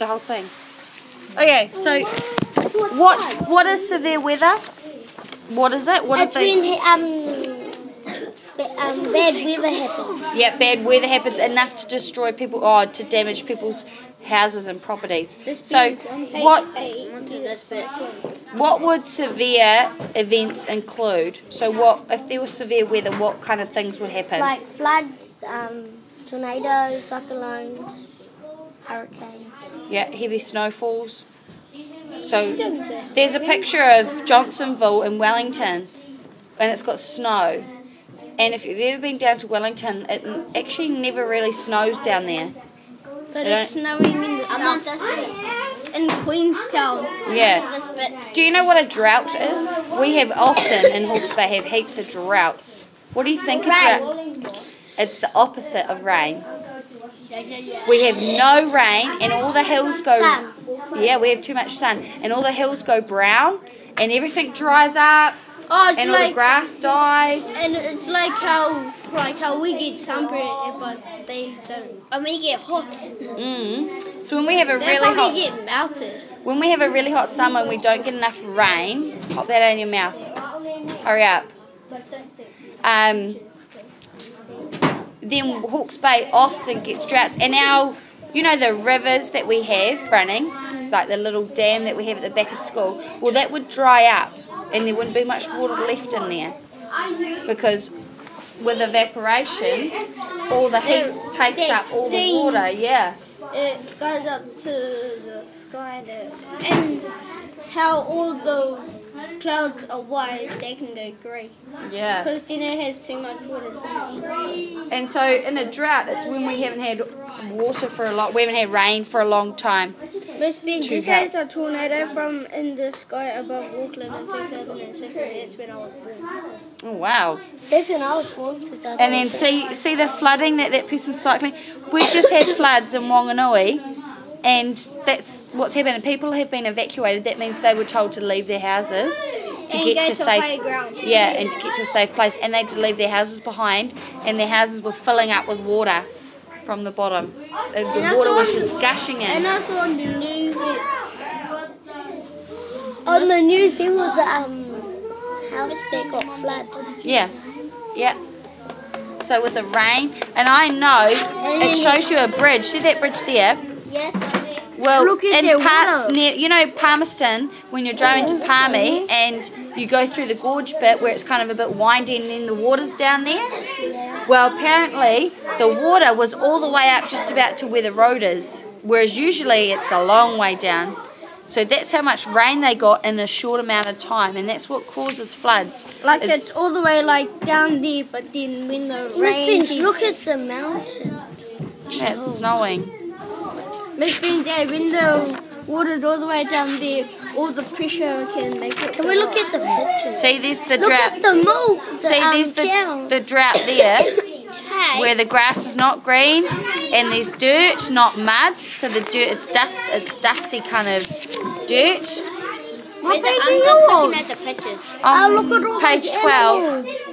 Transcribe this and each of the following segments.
the whole thing. Okay, so what what is severe weather? What is it? What It's are they? when um, um, bad weather happens. Yeah, bad weather happens enough to destroy people or to damage people's houses and properties. So what Onto this bit. what would severe events include? So what if there was severe weather, what kind of things would happen? Like floods, um, tornadoes, cyclones, hurricane. Yeah, heavy snowfalls. So there's a picture of Johnsonville in Wellington, and it's got snow. And if you've ever been down to Wellington, it actually never really snows down there. But I it's snowing in the south. In Queenstown. Yeah. Do you know what a drought is? We have often in Hawke's Bay have heaps of droughts. What do you think of drought? It's the opposite of rain. We have no rain, and all the hills go. Yeah, we have too much sun, and all the hills go brown, and everything dries up, Oh, and all the grass dies. and it's like how like how we get sunburn, but they don't. And we get hot. Mm. So when we have a They really hot, get melted. when we have a really hot summer and we don't get enough rain, pop that out in your mouth. Hurry up. Um, then Hawke's Bay often gets droughts, and our, you know, the rivers that we have running, like the little dam that we have at the back of school. Well, that would dry up, and there wouldn't be much water left in there because with evaporation, all the heat takes up all the water. Yeah. It goes up to the sky there. And how all the clouds are white, they can go grey. Yeah. Because then it has too much water. And so in a drought, it's when we haven't had water for a lot. We haven't had rain for a long time. Miss Benge, Two this has a tornado from in the sky above Auckland in 2006, and that's when I was born. Oh wow! That's when I was born. 2006. And then see see the flooding that that person's cycling. We've just had floods in Wanganui, and that's what's happened. People have been evacuated. That means they were told to leave their houses to And get to to safe. ground. Yeah, and to get to a safe place, and they had to leave their houses behind, and their houses were filling up with water from the bottom. The, the water was just gushing And in. I saw on the news that On the news, there was a um, house that got flooded. Yeah, yeah. So with the rain, and I know it shows you a bridge. See that bridge there? Yes. Well, Look at in the parts water. near, you know, Palmerston, when you're driving to Palmy and you go through the gorge bit where it's kind of a bit windy and then the water's down there. Well, apparently the water was all the way up just about to where the road is, whereas usually it's a long way down. So that's how much rain they got in a short amount of time, and that's what causes floods. like It's- it's all the way like down there, but then when the rain look at the mountain. yeah, it's snowing. Miss Benge, there when the water's all the way down there, all the pressure can make it. Can we look at the pictures? See, there's the Look drought. at the mold. The, See, um, there's the, cow. the drought there. Hey. where the grass is not green and there's dirt, not mud. So the dirt, it's dust, it's dusty kind of dirt. What page I'm are just you on? looking at the pictures. On oh, look at all page those 12.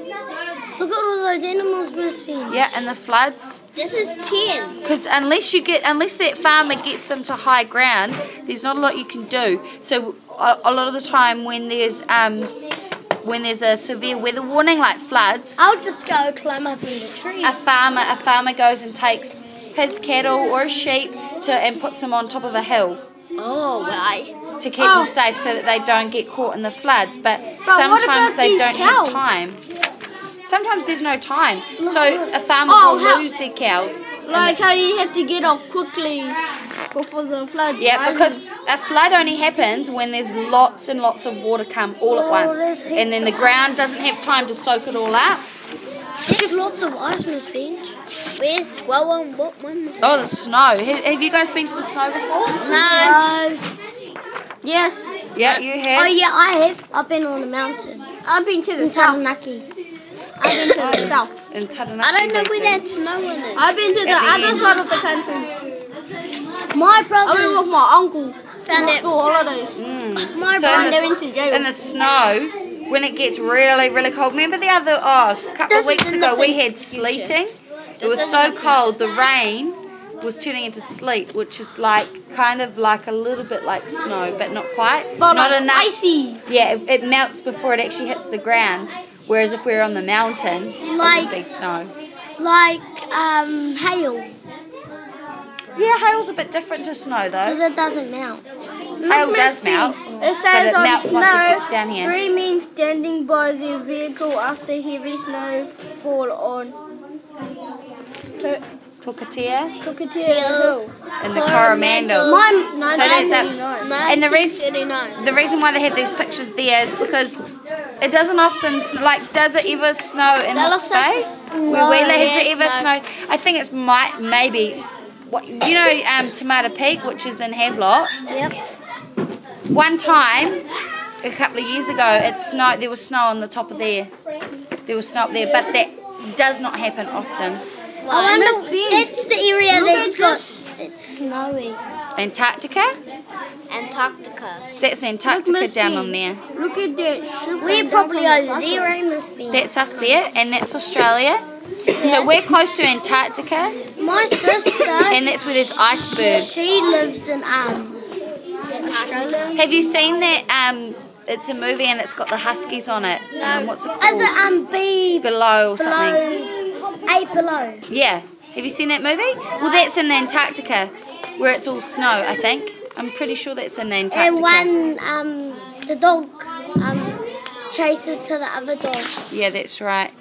Look at all those animals, Miss. Yeah, and the floods. This is 10. Because unless you get, unless that farmer gets them to high ground, there's not a lot you can do. So a, a lot of the time when there's um, when there's a severe weather warning like floods, I'll just go climb up in the tree. a farmer a farmer goes and takes his cattle or his sheep to and puts them on top of a hill. Oh, right. to keep them safe so that they don't get caught in the floods. But, what sometimes they don't cows? have time. Sometimes there's no time. So a farmer Oh, will lose their cows. Like how you have to get off quickly before the flood. Yeah, because a flood only happens when there's lots and lots of water come all at oh, once. And then the ground doesn't have time to soak it all up. There's lots of ice, Miss Finch. Where's well one? What one's? Oh, the snow. Have, have you guys been to the snow before? No. yes, Yeah, you have. Oh yeah, I have. I've been on a mountain I've been to the in south. Taranaki. I've been to the south. I don't know where that snow is. I've been to the the other side of the country. My I went with my uncle. Found it. School holidays. Mm. My So brother. went to jail. in the snow, when it gets really, really cold. Remember the other, oh, a couple of weeks ago, we had sleeting. It was so cold, the rain was turning into sleet, which is like kind of like a little bit like snow, but not quite. But not like enough. icy. Yeah, it, it melts before it actually hits the ground. Whereas if we were on the mountain, it Like- would be snow. Like um, hail, Yeah, hail's a bit different to snow though. because it doesn't melt. Hail does melt. It says it on snow, once it down here. three means standing by the vehicle after heavy snowfall on to- Tokatea Cockatiel Hill. and the Coromandel. Mine, So that's up. And the reason the reason why they have these pictures there is because it doesn't often sn- like does it ever snow in That Hawke's looks like- Bay? No, Where we live, has yes, it ever no. snowed? I think it's might maybe. What you know, um, Te Mata Peak, which is in Havelock. Yep. One time, a couple of years ago, it snowed. There was snow on the top of there. There was snow up there, but that does not happen often. I must wonder, be. it's the area Look that's at got, it's snowy. Antarctica. Antarctica. That's Antarctica Miss down on there. Look at that. We're probably from the over there, eh, Miss Benge? That's us there, and that's Australia. So we're close to Antarctica, My sister, and that's where there's icebergs. she lives in um, Australia. Have you seen that? Um, it's a movie and it's got the huskies on it. Um, what's it Is called? it um B Below or something. below, eight below? Yeah. Have you seen that movie? Well, that's in Antarctica, where it's all snow. I think. I'm pretty sure that's in And Antarctica. one um the dog um chases to the other dog. Yeah, that's right.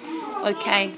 Okay.